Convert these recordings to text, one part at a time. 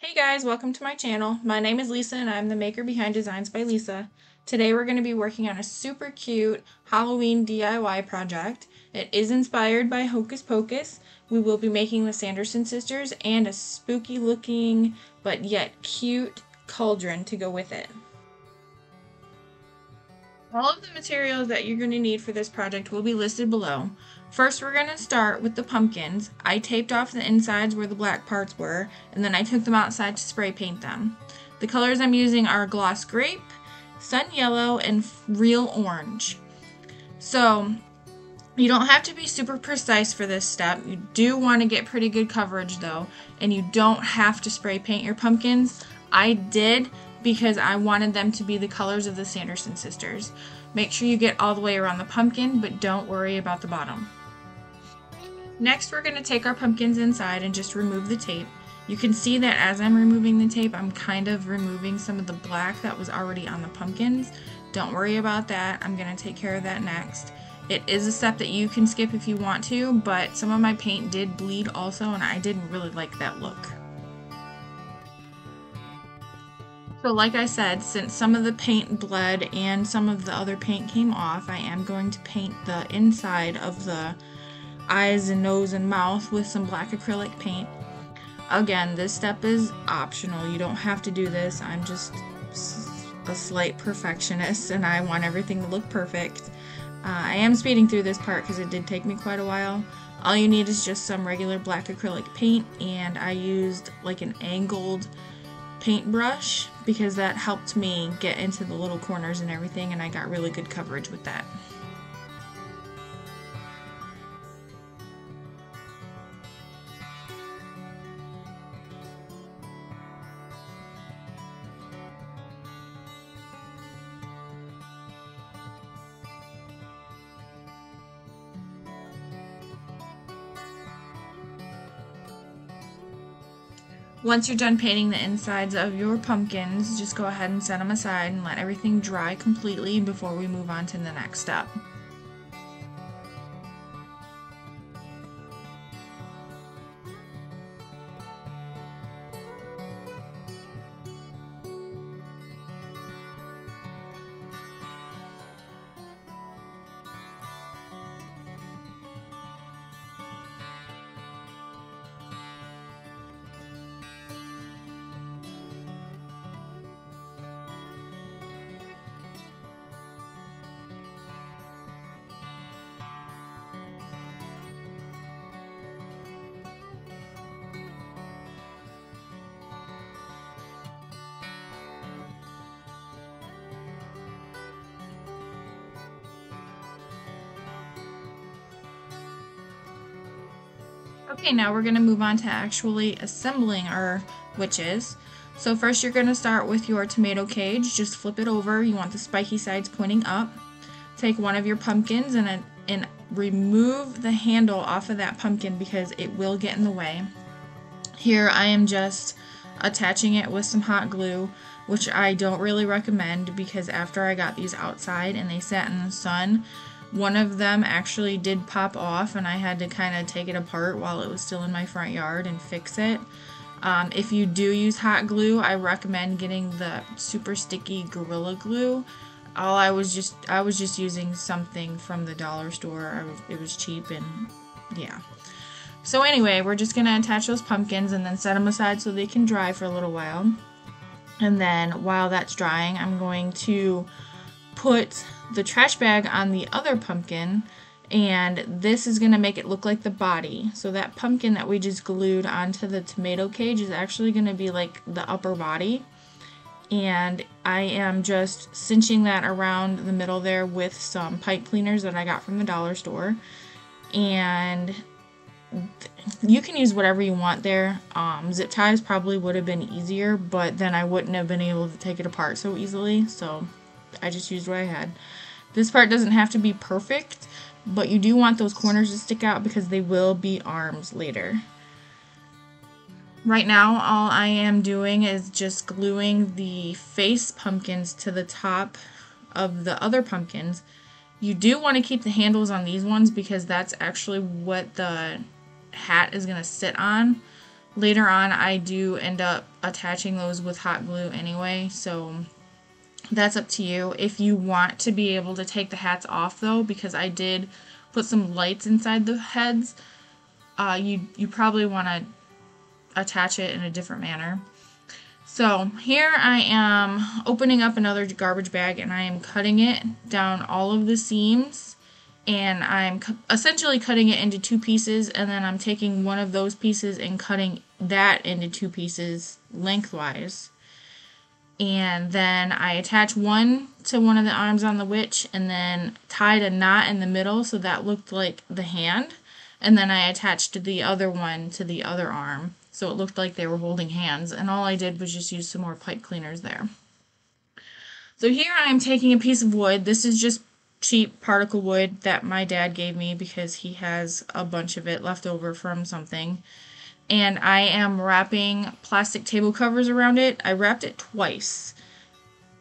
Hey guys, welcome to my channel. My name is Lisa and I'm the maker behind Designs by Lisa. Today we're going to be working on a super cute Halloween DIY project. It is inspired by Hocus Pocus. We will be making the Sanderson sisters and a spooky looking but yet cute cauldron to go with it. All of the materials that you're going to need for this project will be listed below. First, we're going to start with the pumpkins. I taped off the insides where the black parts were, and then I took them outside to spray paint them. The colors I'm using are gloss grape, sun yellow, and real orange. So, you don't have to be super precise for this step. You do want to get pretty good coverage though, and you don't have to spray paint your pumpkins. I did because I wanted them to be the colors of the Sanderson sisters. Make sure you get all the way around the pumpkin, but don't worry about the bottom. Next, we're going to take our pumpkins inside and just remove the tape. You can see that as I'm removing the tape, I'm kind of removing some of the black that was already on the pumpkins. Don't worry about that. I'm going to take care of that next. It is a step that you can skip if you want to, but some of my paint did bleed also, and I didn't really like that look. So like I said, since some of the paint bled and some of the other paint came off, I am going to paint the inside of the eyes and nose and mouth with some black acrylic paint. Again, this step is optional. You don't have to do this. I'm just a slight perfectionist and I want everything to look perfect. Uh, I am speeding through this part because it did take me quite a while. All you need is just some regular black acrylic paint and I used like an angled paintbrush because that helped me get into the little corners and everything and I got really good coverage with that. Once you're done painting the insides of your pumpkins, just go ahead and set them aside and let everything dry completely before we move on to the next step. Okay, now we're going to move on to actually assembling our witches. So first you're going to start with your tomato cage. Just flip it over. You want the spiky sides pointing up. Take one of your pumpkins and, and remove the handle off of that pumpkin because it will get in the way. Here I am just attaching it with some hot glue, which I don't really recommend because after I got these outside and they sat in the sun, one of them actually did pop off and I had to kind of take it apart while it was still in my front yard and fix it. Um, if you do use hot glue, I recommend getting the super sticky Gorilla Glue. All I was just I was just using something from the dollar store. Was, it was cheap and yeah. So anyway, we're just gonna attach those pumpkins and then set them aside so they can dry for a little while. And then while that's drying, I'm going to put the trash bag on the other pumpkin and this is going to make it look like the body. So that pumpkin that we just glued onto the tomato cage is actually going to be like the upper body. And I am just cinching that around the middle there with some pipe cleaners that I got from the dollar store. And you can use whatever you want there. Um, zip ties probably would have been easier, but then I wouldn't have been able to take it apart so easily. So I just used what I had. This part doesn't have to be perfect, but you do want those corners to stick out because they will be arms later. Right now, all I am doing is just gluing the face pumpkins to the top of the other pumpkins. You do want to keep the handles on these ones because that's actually what the hat is going to sit on later on I do end up attaching those with hot glue anyway, so that's up to you. If you want to be able to take the hats off though, because I did put some lights inside the heads, uh, you, you probably want to attach it in a different manner. So here I am opening up another garbage bag and I am cutting it down all of the seams and I'm essentially cutting it into two pieces and then I'm taking one of those pieces and cutting that into two pieces lengthwise and then I attach one to one of the arms on the witch and then tied a knot in the middle so that looked like the hand and then I attached the other one to the other arm so it looked like they were holding hands and all I did was just use some more pipe cleaners there. So here I am taking a piece of wood. This is just cheap particle wood that my dad gave me because he has a bunch of it left over from something. And I am wrapping plastic table covers around it. I wrapped it twice.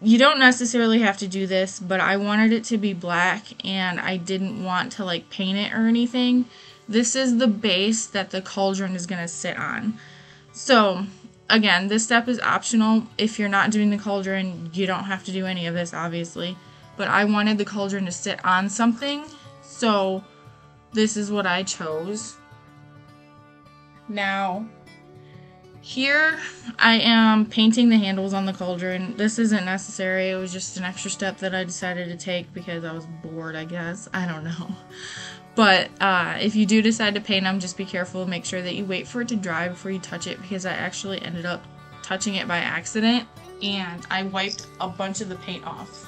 You don't necessarily have to do this, but I wanted it to be black and I didn't want to like paint it or anything. This is the base that the cauldron is going to sit on. So again, this step is optional. If you're not doing the cauldron, you don't have to do any of this, obviously but I wanted the cauldron to sit on something, so this is what I chose. Now, here I am painting the handles on the cauldron. This isn't necessary, it was just an extra step that I decided to take because I was bored, I guess. I don't know. But uh, if you do decide to paint them, just be careful. Make sure that you wait for it to dry before you touch it because I actually ended up touching it by accident and I wiped a bunch of the paint off.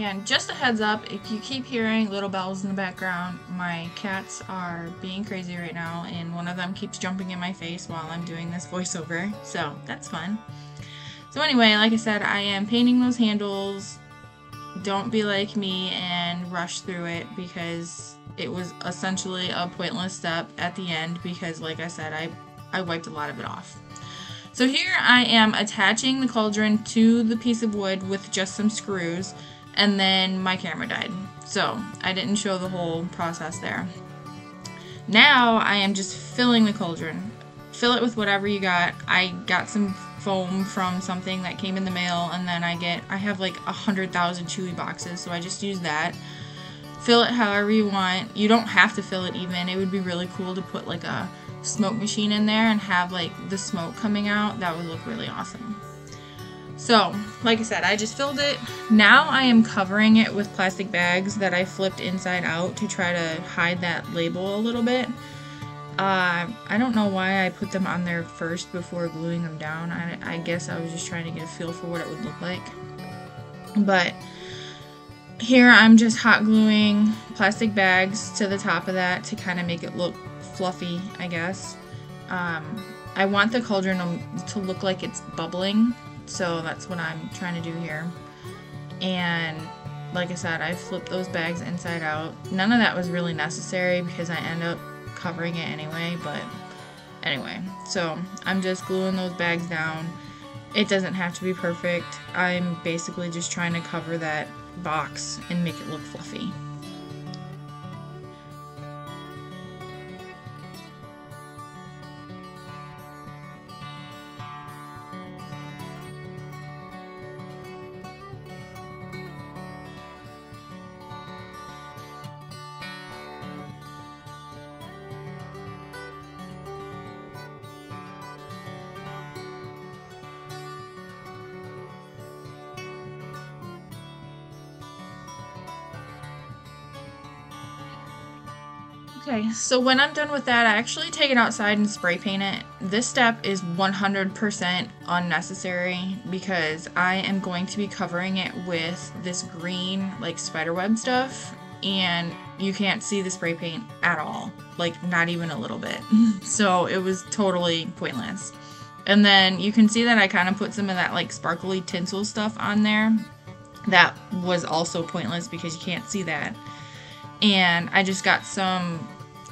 And just a heads up, if you keep hearing little bells in the background, my cats are being crazy right now, and one of them keeps jumping in my face while I'm doing this voiceover, so that's fun. So anyway, like I said, I am painting those handles. Don't be like me and rush through it because it was essentially a pointless step at the end because like I said, I, I wiped a lot of it off. So here I am attaching the cauldron to the piece of wood with just some screws and then my camera died. So I didn't show the whole process there. Now I am just filling the cauldron. Fill it with whatever you got. I got some foam from something that came in the mail and then I get, I have like a hundred thousand chewy boxes so I just use that. Fill it however you want. You don't have to fill it even. It would be really cool to put like a smoke machine in there and have like the smoke coming out. That would look really awesome. So, like I said, I just filled it. Now I am covering it with plastic bags that I flipped inside out to try to hide that label a little bit. Uh, I don't know why I put them on there first before gluing them down. I, I guess I was just trying to get a feel for what it would look like. But here I'm just hot gluing plastic bags to the top of that to kind of make it look fluffy, I guess. Um, I want the cauldron to look like it's bubbling so that's what I'm trying to do here. And like I said, I flipped those bags inside out. None of that was really necessary because I end up covering it anyway, but anyway. So I'm just gluing those bags down. It doesn't have to be perfect. I'm basically just trying to cover that box and make it look fluffy. Okay, so when I'm done with that, I actually take it outside and spray paint it. This step is 100% unnecessary because I am going to be covering it with this green, like, spiderweb stuff, and you can't see the spray paint at all. Like, not even a little bit. so it was totally pointless. And then you can see that I kind of put some of that, like, sparkly tinsel stuff on there. That was also pointless because you can't see that and I just got some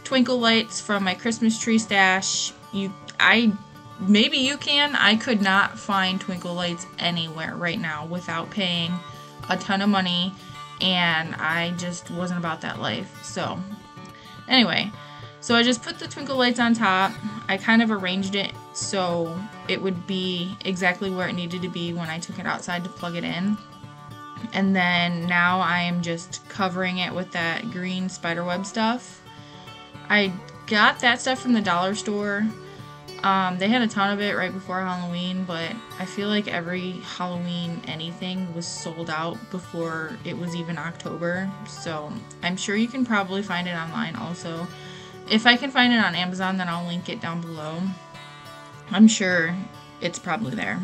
twinkle lights from my Christmas tree stash. You, I, maybe you can. I could not find twinkle lights anywhere right now without paying a ton of money, and I just wasn't about that life. So, anyway, so I just put the twinkle lights on top. I kind of arranged it so it would be exactly where it needed to be when I took it outside to plug it in. And then now I am just covering it with that green spiderweb stuff. I got that stuff from the dollar store. Um, they had a ton of it right before Halloween, but I feel like every Halloween anything was sold out before it was even October. So I'm sure you can probably find it online also. If I can find it on Amazon, then I'll link it down below. I'm sure it's probably there.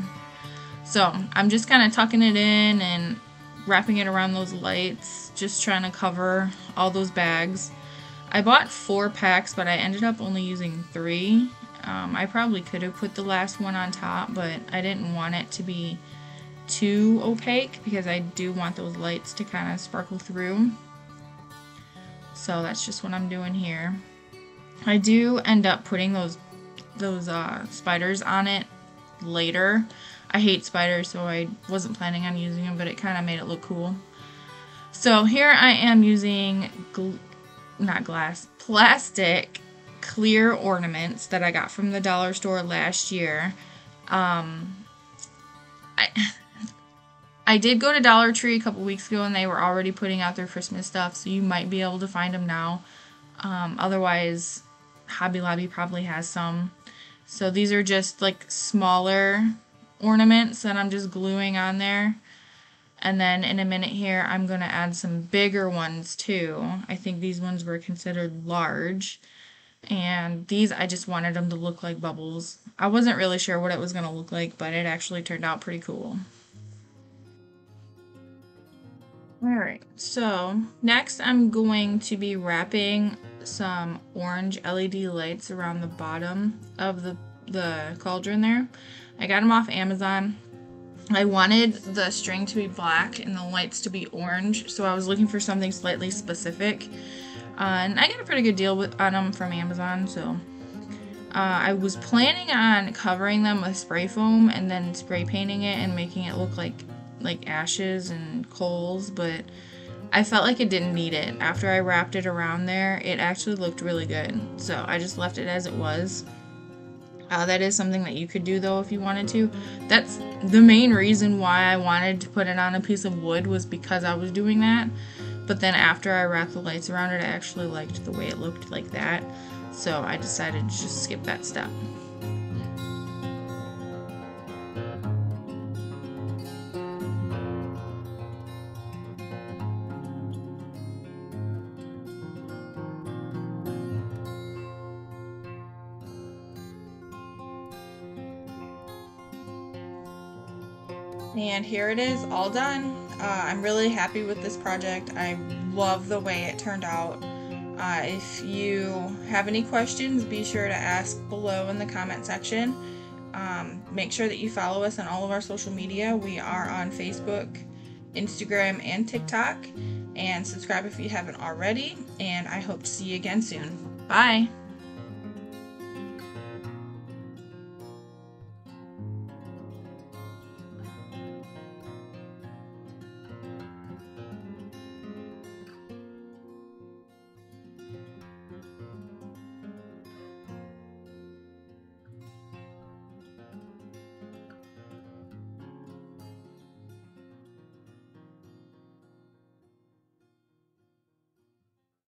So I'm just kind of tucking it in and wrapping it around those lights, just trying to cover all those bags. I bought four packs, but I ended up only using three. Um, I probably could have put the last one on top, but I didn't want it to be too opaque because I do want those lights to kind of sparkle through. So that's just what I'm doing here. I do end up putting those those uh, spiders on it later. I hate spiders, so I wasn't planning on using them, but it kind of made it look cool. So here I am using, gl not glass, plastic clear ornaments that I got from the dollar store last year. Um, I, I did go to Dollar Tree a couple weeks ago and they were already putting out their Christmas stuff, so you might be able to find them now. Um, otherwise, Hobby Lobby probably has some. So these are just like smaller ornaments that I'm just gluing on there. And then in a minute here, I'm going to add some bigger ones too. I think these ones were considered large. And these, I just wanted them to look like bubbles. I wasn't really sure what it was going to look like, but it actually turned out pretty cool. Alright, so next I'm going to be wrapping some orange LED lights around the bottom of the, the cauldron there. I got them off Amazon. I wanted the string to be black and the lights to be orange, so I was looking for something slightly specific. Uh, and I got a pretty good deal with, on them from Amazon, so... Uh, I was planning on covering them with spray foam and then spray painting it and making it look like like ashes and coals, but I felt like it didn't need it. After I wrapped it around there, it actually looked really good. So I just left it as it was. Uh, that is something that you could do though if you wanted to. That's the main reason why I wanted to put it on a piece of wood was because I was doing that. But then after I wrapped the lights around it, I actually liked the way it looked like that. So I decided to just skip that step. And here it is, all done. Uh, I'm really happy with this project. I love the way it turned out. Uh, if you have any questions, be sure to ask below in the comment section. Um, make sure that you follow us on all of our social media. We are on Facebook, Instagram, and TikTok. And subscribe if you haven't already. And I hope to see you again soon. Bye!